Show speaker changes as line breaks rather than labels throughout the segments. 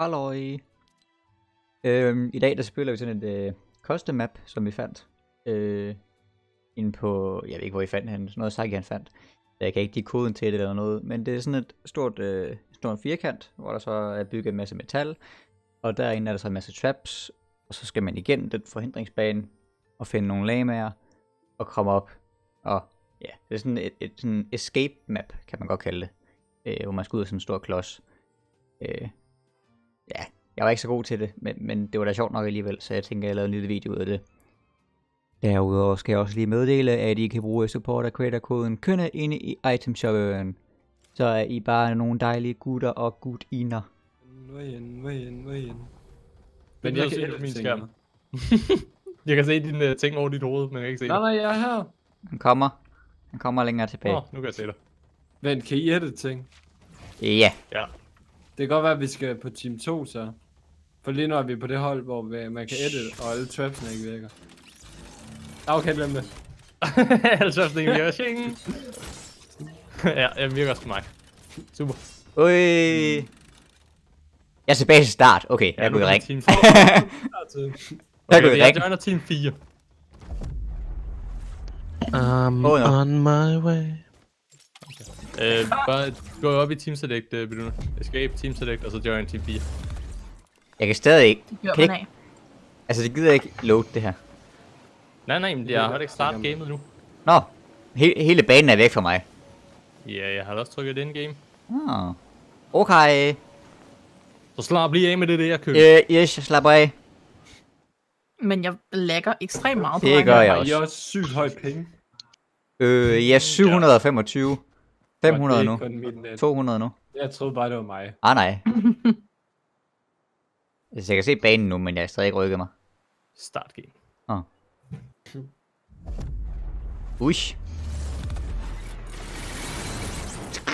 Halløj. Øhm, I dag der spiller vi sådan et øh, custom map, som vi fandt. Øh, inde på, jeg ved ikke hvor I fandt han, sådan noget Saki han fandt. Jeg kan ikke give koden til det eller noget, men det er sådan et stort, øh, stort firkant, hvor der så er bygget en masse metal. Og derinde er der så en masse traps, og så skal man igennem den forhindringsbane og finde nogle lamaer og komme op. Og ja, det er sådan et, et sådan escape map, kan man godt kalde det. Øh, hvor man skal ud af sådan en stor klods. Øh, ja, jeg var ikke så god til det, men, men det var da sjovt nok alligevel, så jeg tænker, jeg lavede en lille video ud af det. Derudover skal jeg også lige meddele, at I kan bruge support creator koden KØNNE inde i itemshoppen. Så er I bare nogle dejlige gutter og gutiner.
Vejen, vejen, vejen.
Men jeg kan se på min skærm. jeg kan se dine uh, ting over dit hoved, men jeg kan ikke se
Nej, nej, jeg er her.
Han kommer. Han kommer længere tilbage.
Åh, nu kan jeg se dig.
Vent, kan I edite ting?
Ja,
Ja.
Det kan godt være, at vi skal på team 2 så. For lige nu er vi på det hold, hvor man kan edite, og alle trapsene ikke virker. Ah, Okay, glem det.
altså, det virker shing. ja, jeg virker også på mig. Super.
Ui. Jeg er tilbage til start. Okay, jeg
nu
kunne
er
ringe.
Team 4.
Jeg kunne
Okay, jeg
ringe.
joiner team 4.
I'm
Oh, no.
on my way.
Øh, bare gå op i team select, uh, Beduna. Escape team select, og så join team 4.
Jeg kan stadig ikke.
Gør
Kan ikke altså, det gider ikke load det her.
Nej, nej, men jeg har ikke startet gamet nu.
Nå, he- hele banen er væk fra mig.
Ja, jeg har da også trykket in game.
Oh. Okay.
Så slap lige af med det der køb.
Øh, yes, jeg slapper af.
Men jeg lægger ekstremt meget på
Det gør jeg
Har I
også.
også sygt høj penge?
Øh, ja, 725. 500
Og det
nu.
er kun mit net.
200 nu.
Jeg troede bare, det var mig.
Ah, nej. Altså, jeg kan se banen nu, men jeg har stadig ikke rykket mig.
Start game.
Åh. Ui.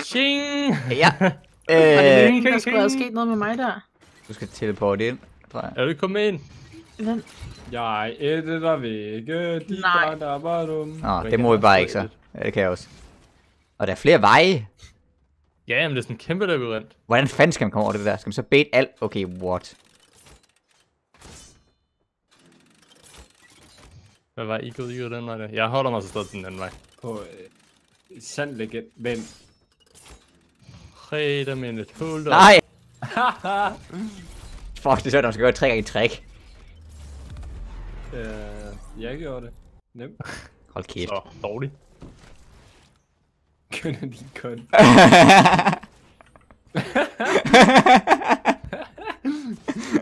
Ching!
Ja. Øh,
er der skulle have sket noget med mig der.
du skal teleporte ind, tror jeg.
Er du kommet ind?
Vent.
Jeg editer vægge, de
Nej.
der, der var dum.
Nå, det må vi bare ikke så. Ja, det kan jeg også. Og der er flere veje.
Ja, men det er sådan en kæmpe labyrint.
Hvordan fanden skal man komme over det der? Skal man så bait alt? Okay, what?
Hvad var I gået? I den vej der? Jeg holder mig så stadig den anden vej.
På øh, sand legend. Men,
Wait a minute, hold up.
Nej! Fuck, det er sådan, man skal gøre tre gange i træk.
øh, jeg gjorde det. Nemt.
Hold kæft.
Så, dårligt.
Af din kun.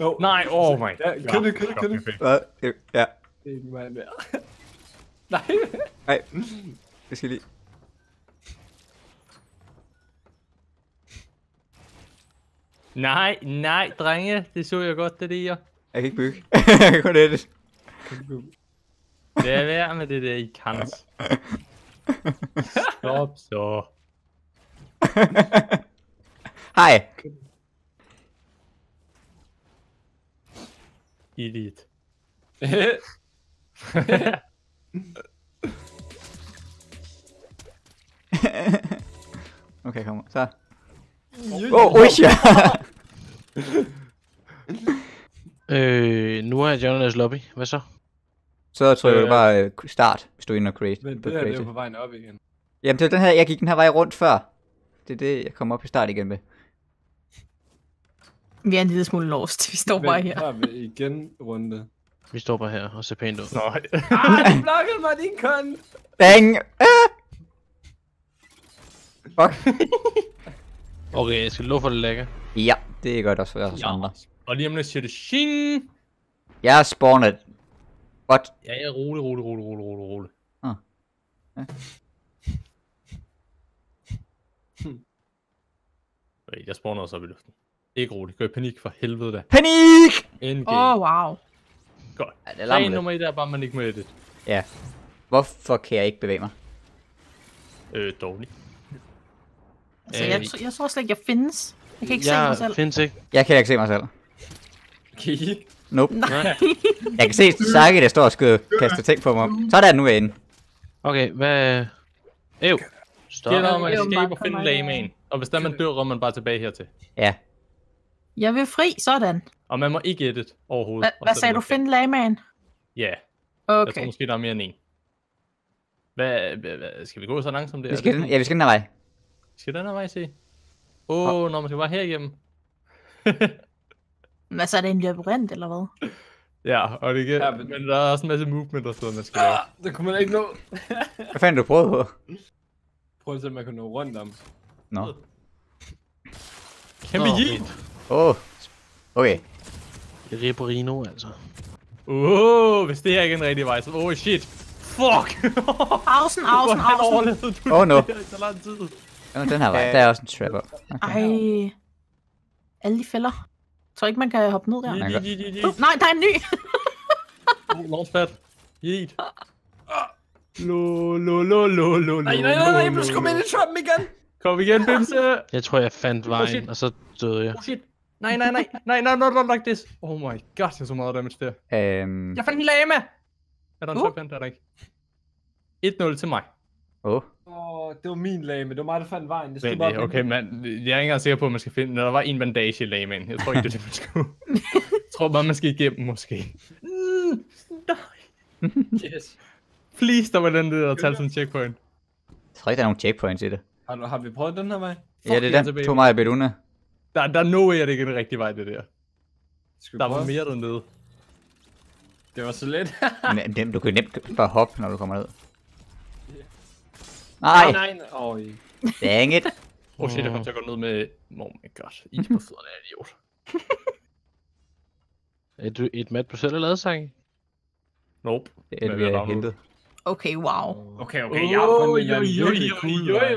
oh,
Nej, oh my
det, kød det.
Okay.
Hvad? Ja.
Det er ikke mig mere. Nej.
Nej. Jeg skal lige...
Nej, nej, drenge. Det så jeg godt, det der.
Jeg kan ikke bygge. jeg kan kun edit.
Det er værd med det der, I kan. Stop så.
Hej.
Idiot.
Okay, kom. Så. Åh, oh, ja.
Øh, nu er jeg Jonas lobby. Hvad så?
Så trykker du
Øh.
bare øh, start, hvis du er inde og create.
Men
på
det her, det er jo på vejen op igen.
Jamen, det er den her, jeg gik den her vej rundt før. Det er det, jeg kom op i start igen med.
Vi er en lille smule lost. Vi står bare her.
har vi igen runde.
Vi står bare her og ser pænt ud.
Nej.
Ah, du blokkede mig, din kun!
Bang! Ah! Fuck.
Okay, jeg skal love for det lækker.
Ja, det er godt også for os
Ja.
andre.
Og lige om lidt siger det shing.
Jeg er spawnet. What?
Ja, ja, rolig, rolig, rolig, rolig, rolig, rolig.
Ah. Ja.
Wait, jeg spawner også op i luften. Ikke roligt. Gå i panik for helvede da.
Panik!
Endgame.
Åh, oh, wow.
Godt.
Ja, det er
Regel nummer 1 er bare, man ikke må edit.
Ja. Hvorfor kan jeg ikke bevæge mig?
Øh, dårligt.
Så
Øh,
jeg, tr- jeg tror slet ikke, jeg findes. Jeg kan ikke se mig
Jeg
selv.
findes ikke.
Jeg kan ikke se mig selv.
Kan I ikke?
Nope.
Nej.
Jeg kan se Saki, der står og skyder kaster ting på mig. Sådan nu er jeg inde.
Okay, hvad... Ew. Stop.
Det er, når man
bare
og finde lagmagen. Og hvis der man dør, går man bare tilbage hertil.
Ja.
Jeg vil fri, sådan.
Og man må ikke edit overhovedet.
Hva, hvad sagde du?
okay.
Find lagmagen?
Ja, jeg tror
Okay.
måske, der er mere end en. Hvad, hvad, hvad, skal vi gå så langsomt der?
Vi skal, den, ja, vi skal den her vej.
Skal den her vej se? Åh, oh, når man skal bare herhjemme.
Hvad så er det en labyrint, eller hvad?
Ja, og det kan,
Ja, men-
men... men der er også en masse movement og sådan noget, man skal lave.
Ah, det kunne man ikke nå.
Hvad fanden du prøvet på?
Prøv at se, om man kan nå rundt om.
Nå.
Kan vi
Nå,
give?
Åh. Oh. Okay.
Ribberino, altså.
Åh, oh, hvis det her ikke er en rigtig vej, så... Oh shit. Fuck!
Ausen, ausen, ausen.
overlevede du
Åh, no.
det her i så lang tid?
Nå, den her vej. Der er også en trap op. Okay.
Ej. Alle de fælder. Jeg tror ikke, man kan hoppe ned der.
Yeet, yeet, yeet, yeet,
Uh, nej, der er en ny.
Oh, Launchpad. Yeet. Lo, lo, lo, lo, lo,
Nej,
lo,
nej, nej, nej, skal
lo,
komme ind i trappen igen.
Kom igen, Bimse!
Jeg tror, jeg fandt vejen,
shit.
og så døde jeg.
Oh shit. Nej, nej, nej. Nej, nej, not, not like this. Oh my god, jeg har så meget damage der.
Øhm.
Jeg fandt en lama! Er der en
Uh.
trap? Der er der ikke. 1-0 til mig.
Åh. Oh.
Åh, det var min lag, men det var mig, der fandt vejen. Det
Men
bare
det, okay, man, jeg er ikke engang sikker på, at man skal finde, når der var en bandage i lamaen. Jeg tror ikke, det er det, man skulle. jeg tror bare, man skal igennem, måske. Mm, nej.
Yes.
Please, der var den der, der talte sådan en checkpoint.
Jeg tror ikke, der er nogen checkpoints i det.
Har, du- har vi prøvet den her vej?
Ja, det er den.
tilbage.
To mig og Beduna.
Der, der er no way, at det ikke er den rigtige vej, det der.
Skal
Der var mere dernede.
Det var så let.
Men Du kan nemt bare hoppe, når du kommer ned. Nej,
nej, nej. Åh,
dang it.
Oh shit, jeg kom til at gå ned med... Oh my god, is på fødderne er idiot.
Er du et mat, du selv lavet, sang?
Nope.
Det er vi
jeg
hentet.
Okay, wow.
Okay, okay, jeg har fundet en eller anden virkelig cool vej.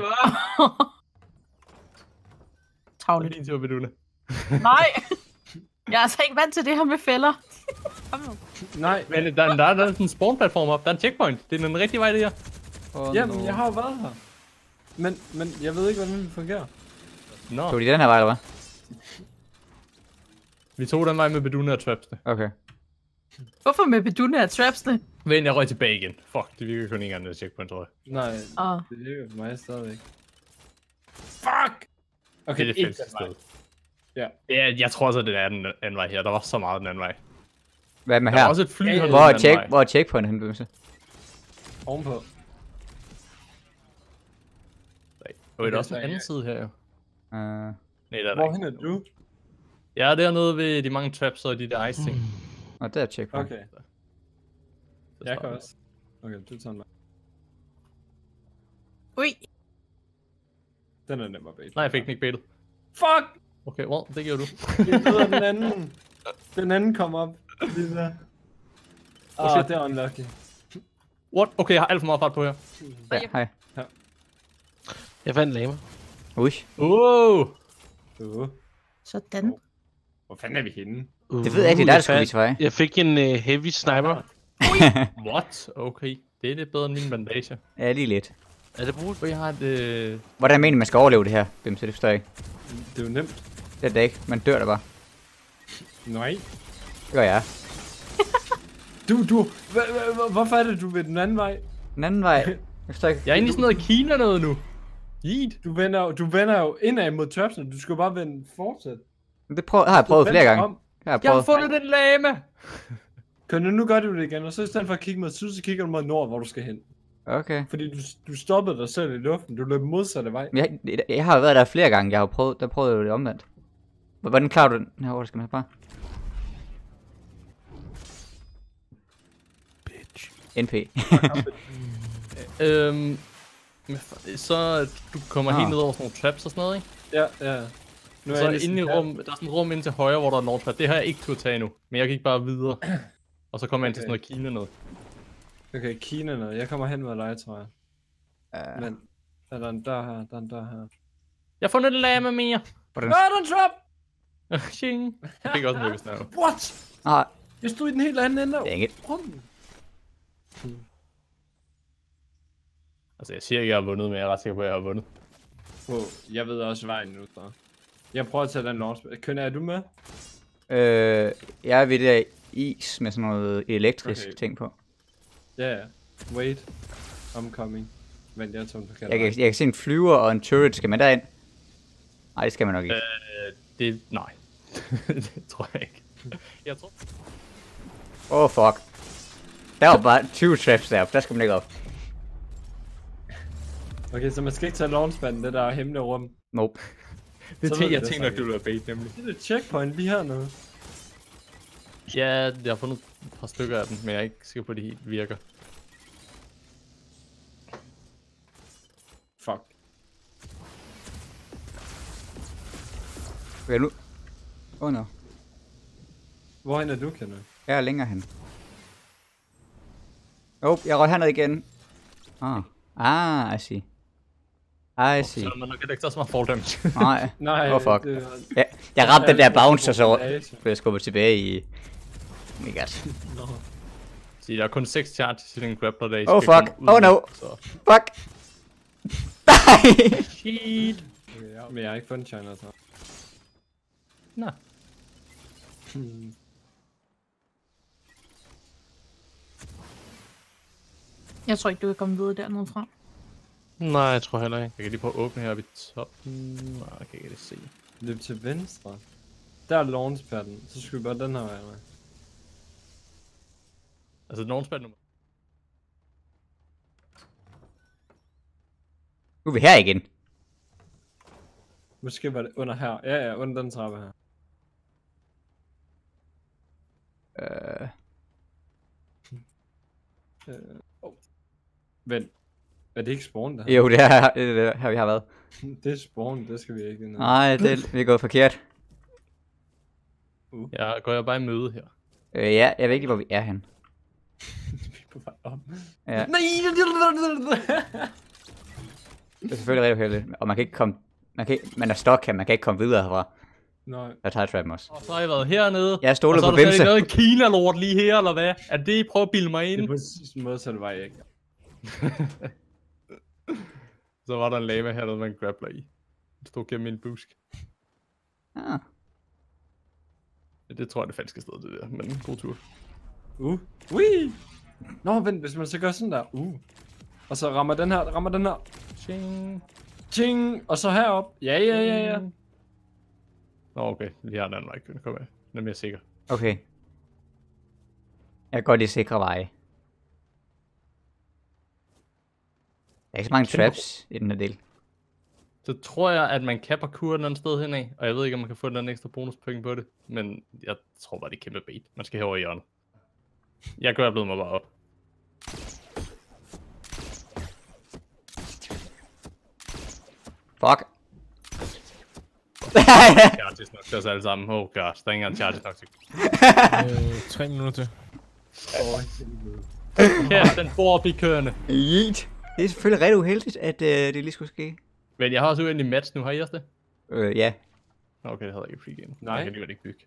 Tavligt.
Din tur.
Nej. Jeg er altså ikke vant til det her med fælder. Kom nu.
Nej,
Men der, der, der, der er sådan en spawn-platform op. Der er en checkpoint. Det er den rigtige vej, det her.
Oh,
jamen, jeg har jo været her. Men, men jeg ved ikke, hvordan det fungerer.
Nå,
Tog de den her vej, eller hvad?
vi tog den vej med Beduna og Trapsene.
Okay.
Hvorfor med Beduna og Trapsene?
Men jeg røg tilbage igen. Fuck, det virker kun en gang, det checkpoint, tror jeg.
Nej,
Åh.
det virker for mig stadigvæk. Fuck! Okay,
Det er det fedeste sted.
Ja.
Ja, jeg tror også, at det er den anden vej her. Der var så meget den anden vej.
Hvad med
Der var
her?
også et fly
Ja, ja.
Hvor er, check, hvor er checkpointet henne, Bimse?
Ovenpå.
Og der er også
så
en anden
jeg-
side her, jo.
Uh,
Nej, der er
Hvorhen er du?
Jeg er dernede ved de mange traps og de der ice ting.
og der er checkpoint.
Okay,
Så
jeg kan også. Okay, du tager den vej.
Ui.
Den er nem at bait.
Nej, jeg fik den ikke baitet.
Fuck!
Okay, well, det gjorde du.
Jeg ved, at den anden. Den anden kom op. Lige der.
Oh,
Ah,
shit.
det er unlucky.
What? Okay, jeg har alt for meget fart på her.
Ja, hej.
Jeg fandt lama.
Ui.
Wow!
Uh,
Sådan.
hvor fanden er vi henne?
Uh,
Det ved jeg ikke, det er der, skulle vise vej.
Jeg fik en uh, heavy sniper.
What? Okay, det er lidt bedre end min bandage.
Ja, lige lidt.
Er det brugt?
Og jeg har et... Øh...
Hvordan mener man skal overleve det her, Bimse? Det forstår jeg ikke.
Det er jo nemt.
Det er det ikke. Man dør der bare.
Nej.
Det gør jeg.
Du, du, hvorfor er det, du vil den anden vej?
Den anden vej. Jeg forstår ikke.
Jeg er inde i sådan noget Kina noget nu. Yeet.
Du vender, du vender jo indad mod trapsen, du skal bare vende fortsat.
Det prøv, har jeg prøvet flere gange.
om.
Jeg har
Jeg har
prøvet.
fundet den lama!
Kan du nu gør du det igen, og så i stedet for at kigge mod syd, så kigger du mod nord, hvor du skal hen.
Okay.
Fordi du, du stoppede dig selv i luften, du løb modsatte vej.
Jeg, jeg har været der flere gange. Jeg har prøvet, der prøvede jeg jo det omvendt. Hvordan klarer du den? Herovre skal man bare. NP.
Øhm... Så du kommer
Ah.
helt ned over sådan nogle traps og sådan noget, ikke?
Ja, ja. Nu
Så er
jeg
det inde i rum, der er sådan et rum inde til højre, hvor der er en launchpad. Det har jeg ikke turde tage endnu, men jeg gik bare videre. Og så kommer jeg ind til sådan noget Kina noget.
Okay, Kina noget. Jeg kommer hen med dig, tror jeg.
Uh,
Men, er der en dør her, der er en dør her.
Jeg har fundet en lama mere.
hvordan?
Ah, der er en trap!
Shing. Jeg fik også en now.
What?
Ah,
Jeg stod i den helt anden ende af
dang it.
rummet.
Altså, jeg siger ikke, at jeg har vundet, men jeg er ret sikker på, at jeg har vundet.
Wow, jeg ved også vejen nu, så. Jeg prøver at tage den launch. Kønne, er du med?
Øh, jeg er ved det der is med sådan noget elektrisk
Okay.
ting på.
Ja, ja. Wait. I'm coming. Vent, jeg tog den forkerte
Jeg kan, jeg kan se en flyver og en turret. Skal man derind? Nej, det skal man nok ikke.
Øh, det... Nej. det tror jeg ikke. Jeg tror...
Åh, oh, fuck. Der var bare 20 traps der. Der skal man ikke op.
Okay, så man skal ikke tage launchpaden, det der hemmelige rum.
Nope.
Det er jeg
det
tænker, at du vil være bait, nemlig.
Det er et checkpoint lige hernede.
Ja, jeg har fundet et par stykker af dem, men jeg er ikke sikker på, at de helt virker.
Fuck.
Okay, nu. Åh, oh, no.
Hvorhen er du, Kenneth?
Jeg er længere hen. Oh, jeg røg herned igen. Ah. Ah, I see. I see.
Så man nok ikke så meget fall damage.
Nej.
Nej,
Oh, fuck.
det er-
Ja, jeg ramte den der bounce, og så blev jeg skubbet tilbage i... Oh my god.
Så der er kun 6 charges i den grappler, der I
Oh, fuck.
ud
Oh, no.
Så.
Fuck! Nej!
Shit.
Ja, men jeg har ikke fundet China så.
Nå.
Hmm.
Jeg tror ikke, du kan komme videre dernede fra.
Nej, jeg tror heller ikke.
Jeg kan lige prøve at åbne her ved toppen. Nej, jeg kan ikke se.
Løb til venstre. Der er launchpaden. Så skal vi bare den her vej. med.
Altså, nogen spil nummer.
Nu er vi her igen.
Måske var det under her. Ja, ja, under den trappe her.
Øh,
Øh, oh. Vent. Er det ikke spawn der?
jo, det er, det er her, vi har været.
Det er spawn, det skal vi ikke ind.
Nej, det vi er gået forkert.
Jeg går jeg bare i møde her.
Øh, ja, jeg ved ikke, hvor vi er hen.
Vi er på vej op.
Ja,
Nej!
det er selvfølgelig rigtig uheldigt. Og man kan ikke komme... Man, kan, ikke- man er stok her, man kan ikke komme videre herfra.
Nej.
Der tager trappen også.
Og så har jeg været hernede.
Jeg stoler
og så
på
er der
Bimse.
noget Kina-lort lige her, eller hvad? Er det, I prøver at bilde mig
Det er
ind?
præcis modsatte vej, ikke?
Så var der en lama hernede med en grappler i. Det stod gennem min busk.
Ah,
Ja, Det tror jeg er det falske sted, det der. Men god tur.
Uh. Ui! Nå, vent, hvis man så gør sådan der. Uh. Og så rammer den her, rammer den her.
Ching.
Ching! Og så herop. Ja, ja, ja, ja.
Nå, okay. Lige her er den anden vej. Kan komme af. Den er mere sikker.
okay. Jeg går de sikre veje. Der er ikke så mange traps i den her del.
Så tror jeg, at man kan parkour et eller andet sted henad. Og jeg ved ikke, om man kan få en ekstra bonuspoint på det. Men jeg tror bare, det er kæmpe bait. Man skal herover i hjørnet. Jeg gør blevet mig bare op.
Fuck.
Charges nok til os alle sammen. Oh gosh, der er ikke engang charges nok til.
Øh, tre minutter til.
Kæft, den bor op i kørende.
Yeet. Det er selvfølgelig rigtig uheldigt, at øh, det lige skulle ske.
Men jeg har også uendelig match nu. Har I også det?
Øh, ja.
Okay, det havde jeg ikke free game.
Nej.
Jeg kan alligevel ikke bygge.